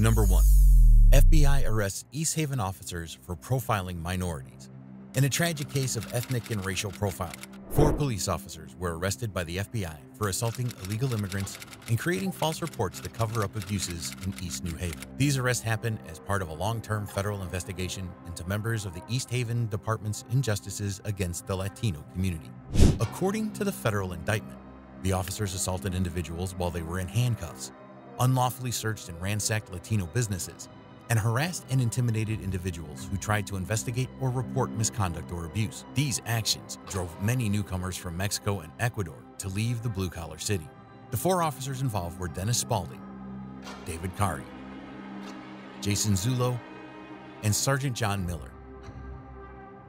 Number 1. FBI arrests East Haven officers for profiling minorities. In a tragic case of ethnic and racial profiling, four police officers were arrested by the FBI for assaulting illegal immigrants and creating false reports to cover up abuses in East New Haven. These arrests happened as part of a long-term federal investigation into members of the East Haven Department's injustices against the Latino community. According to the federal indictment, the officers assaulted individuals while they were in handcuffs, unlawfully searched and ransacked Latino businesses, and harassed and intimidated individuals who tried to investigate or report misconduct or abuse. These actions drove many newcomers from Mexico and Ecuador to leave the blue-collar city. The four officers involved were Dennis Spaulding, David Cari, Jason Zullo, and Sergeant John Miller.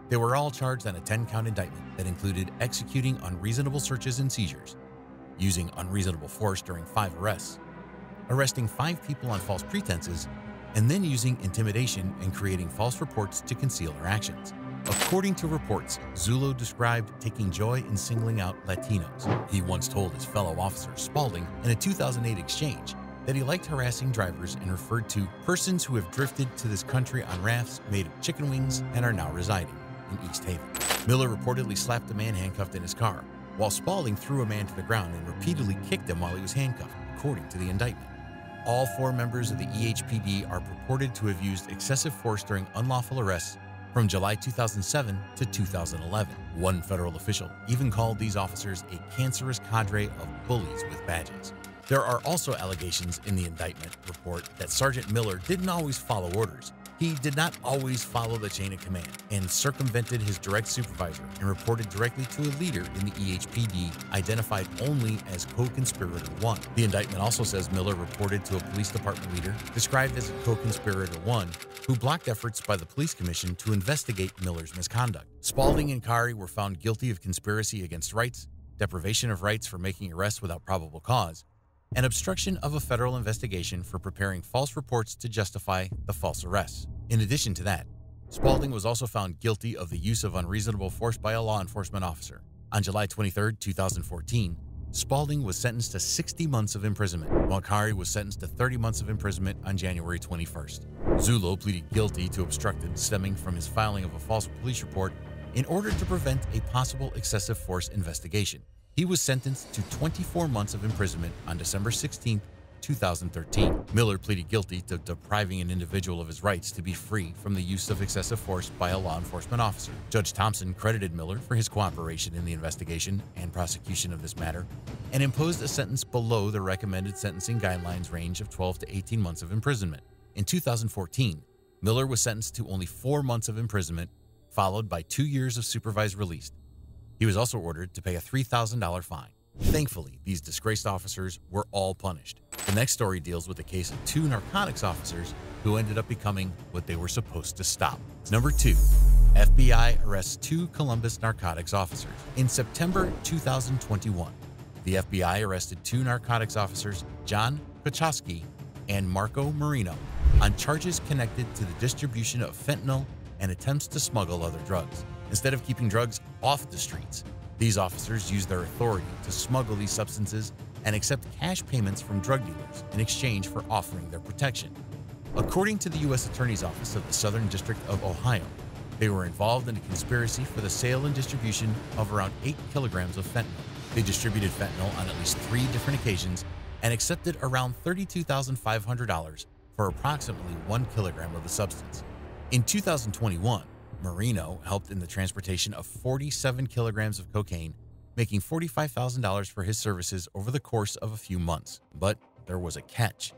They were all charged on a 10-count indictment that included executing unreasonable searches and seizures, using unreasonable force during five arrests, arresting five people on false pretenses, and then using intimidation and creating false reports to conceal her actions. According to reports, Zullo described taking joy in singling out Latinos. He once told his fellow officer Spaulding in a 2008 exchange that he liked harassing drivers and referred to persons who have drifted to this country on rafts made of chicken wings and are now residing in East Haven. Miller reportedly slapped a man handcuffed in his car, while Spaulding threw a man to the ground and repeatedly kicked him while he was handcuffed, according to the indictment. All four members of the EHPD are purported to have used excessive force during unlawful arrests from July 2007 to 2011. One federal official even called these officers a cancerous cadre of bullies with badges. There are also allegations in the indictment report that Sergeant Miller didn't always follow orders, he did not always follow the chain of command and circumvented his direct supervisor and reported directly to a leader in the EHPD identified only as co-conspirator 1. The indictment also says Miller reported to a police department leader described as co-conspirator 1 who blocked efforts by the police commission to investigate Miller's misconduct. Spaulding and Cari were found guilty of conspiracy against rights, deprivation of rights for making arrests without probable cause, and obstruction of a federal investigation for preparing false reports to justify the false arrests. In addition to that, Spaulding was also found guilty of the use of unreasonable force by a law enforcement officer. On July 23, 2014, Spaulding was sentenced to 60 months of imprisonment, while Cari was sentenced to 30 months of imprisonment on January 21st. Zullo pleaded guilty to obstructed stemming from his filing of a false police report in order to prevent a possible excessive force investigation. He was sentenced to 24 months of imprisonment on December 16, 2013. Miller pleaded guilty to depriving an individual of his rights to be free from the use of excessive force by a law enforcement officer. Judge Thompson credited Miller for his cooperation in the investigation and prosecution of this matter and imposed a sentence below the recommended sentencing guidelines range of 12 to 18 months of imprisonment. In 2014, Miller was sentenced to only four months of imprisonment, followed by two years of supervised release. He was also ordered to pay a $3,000 fine. Thankfully, these disgraced officers were all punished. The next story deals with the case of two narcotics officers who ended up becoming what they were supposed to stop. Number 2. FBI arrests two Columbus narcotics officers. In September 2021, the FBI arrested two narcotics officers, John Kachowski and Marco Marino, on charges connected to the distribution of fentanyl and attempts to smuggle other drugs. Instead of keeping drugs off the streets, these officers use their authority to smuggle these substances and accept cash payments from drug dealers in exchange for offering their protection. According to the U.S. Attorney's Office of the Southern District of Ohio, they were involved in a conspiracy for the sale and distribution of around 8 kilograms of fentanyl. They distributed fentanyl on at least three different occasions and accepted around $32,500 for approximately 1 kilogram of the substance. In 2021, Marino helped in the transportation of 47 kilograms of cocaine, making $45,000 for his services over the course of a few months. But there was a catch.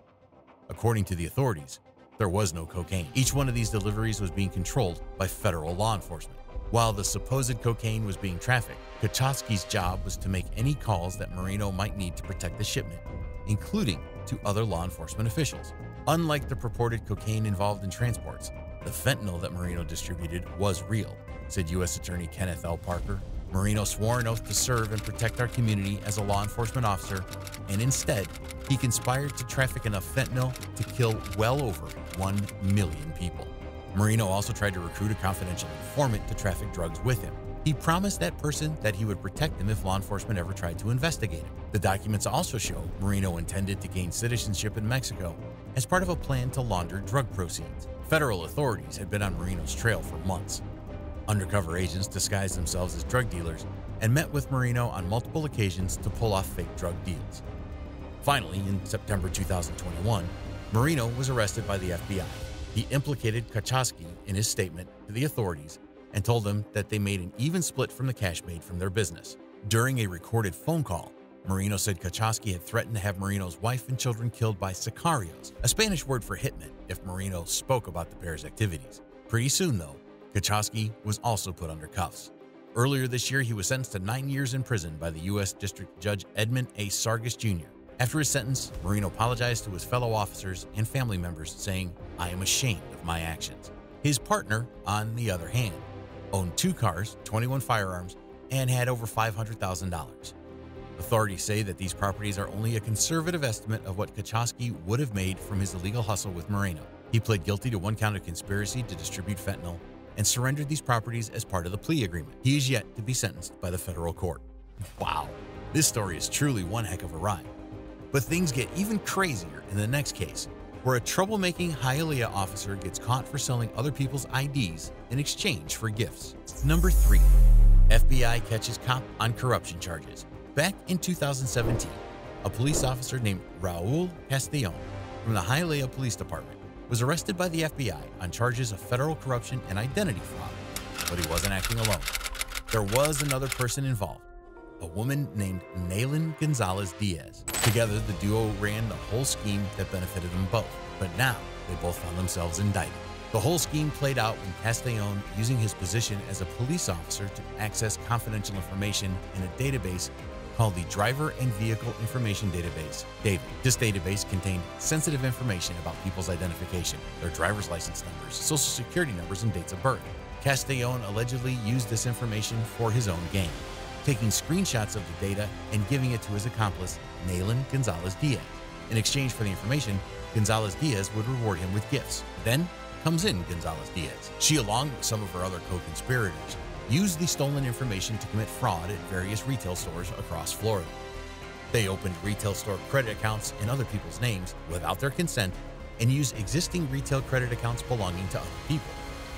According to the authorities, there was no cocaine. Each one of these deliveries was being controlled by federal law enforcement. While the supposed cocaine was being trafficked, Kachowski's job was to make any calls that Marino might need to protect the shipment, including to other law enforcement officials. Unlike the purported cocaine involved in transports, the fentanyl that Marino distributed was real, said U.S. Attorney Kenneth L. Parker. Marino swore an oath to serve and protect our community as a law enforcement officer, and instead, he conspired to traffic enough fentanyl to kill well over 1 million people. Marino also tried to recruit a confidential informant to traffic drugs with him. He promised that person that he would protect him if law enforcement ever tried to investigate him. The documents also show Marino intended to gain citizenship in Mexico as part of a plan to launder drug proceeds. Federal authorities had been on Marino's trail for months. Undercover agents disguised themselves as drug dealers and met with Marino on multiple occasions to pull off fake drug deals. Finally, in September 2021, Marino was arrested by the FBI. He implicated Kachowski in his statement to the authorities and told them that they made an even split from the cash made from their business. During a recorded phone call, Marino said Kachowski had threatened to have Marino's wife and children killed by sicarios, a Spanish word for hitmen, if Marino spoke about the pair's activities. Pretty soon, though, Kachowski was also put under cuffs. Earlier this year, he was sentenced to nine years in prison by the U.S. District Judge Edmund A. Sargus Jr. After his sentence, Marino apologized to his fellow officers and family members, saying, I am ashamed of my actions. His partner, on the other hand, owned two cars, 21 firearms, and had over $500,000. Authorities say that these properties are only a conservative estimate of what Kachowski would have made from his illegal hustle with Marino. He pled guilty to one count of conspiracy to distribute fentanyl and surrendered these properties as part of the plea agreement. He is yet to be sentenced by the federal court. Wow, this story is truly one heck of a ride. But things get even crazier in the next case, where a troublemaking Hialeah officer gets caught for selling other people's IDs in exchange for gifts. Number 3. FBI catches cop on corruption charges. Back in 2017, a police officer named Raul Castellon from the Hialeah Police Department was arrested by the FBI on charges of federal corruption and identity fraud, but he wasn't acting alone. There was another person involved, a woman named Naylin Gonzalez Diaz. Together, the duo ran the whole scheme that benefited them both, but now they both found themselves indicted. The whole scheme played out when Castellon, using his position as a police officer to access confidential information in a database called the Driver and Vehicle Information Database. This database contained sensitive information about people's identification, their driver's license numbers, social security numbers, and dates of birth. Castellon allegedly used this information for his own gain, taking screenshots of the data and giving it to his accomplice, Naylin Gonzalez Diaz. In exchange for the information, Gonzalez Diaz would reward him with gifts. Then comes in Gonzalez Diaz. She, along with some of her other co conspirators, used the stolen information to commit fraud at various retail stores across Florida. They opened retail store credit accounts in other people's names without their consent and used existing retail credit accounts belonging to other people.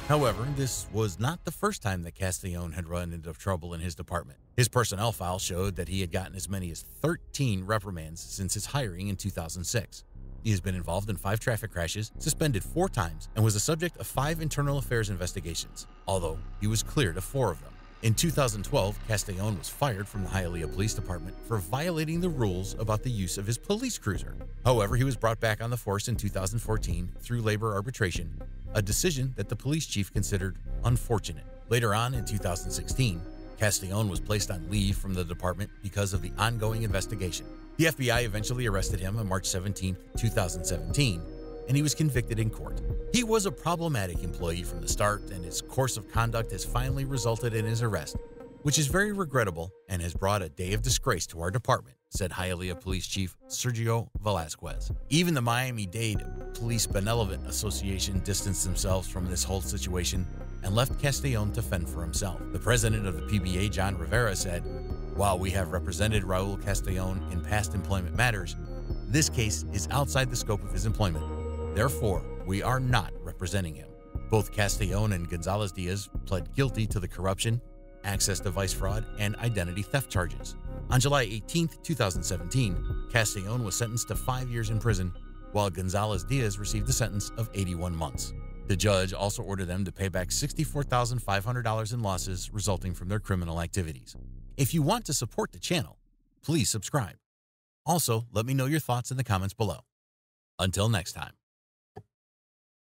However, this was not the first time that Castellon had run into trouble in his department. His personnel file showed that he had gotten as many as 13 reprimands since his hiring in 2006. He has been involved in five traffic crashes, suspended four times, and was the subject of five internal affairs investigations, although he was cleared of four of them. In 2012, Castellon was fired from the Hialeah Police Department for violating the rules about the use of his police cruiser. However, he was brought back on the force in 2014 through labor arbitration, a decision that the police chief considered unfortunate. Later on in 2016, Castellon was placed on leave from the department because of the ongoing investigation. The FBI eventually arrested him on March 17, 2017, and he was convicted in court. He was a problematic employee from the start, and his course of conduct has finally resulted in his arrest, which is very regrettable and has brought a day of disgrace to our department, said Hialeah Police Chief Sergio Velasquez. Even the Miami-Dade Police Benevolent Association distanced themselves from this whole situation and left Castellon to fend for himself. The president of the PBA, John Rivera, said, while we have represented Raul Castellon in past employment matters, this case is outside the scope of his employment. Therefore, we are not representing him. Both Castellon and Gonzalez Diaz pled guilty to the corruption, access device fraud, and identity theft charges. On July 18, 2017, Castellon was sentenced to five years in prison, while Gonzalez Diaz received a sentence of 81 months. The judge also ordered them to pay back $64,500 in losses resulting from their criminal activities. If you want to support the channel, please subscribe. Also, let me know your thoughts in the comments below. Until next time.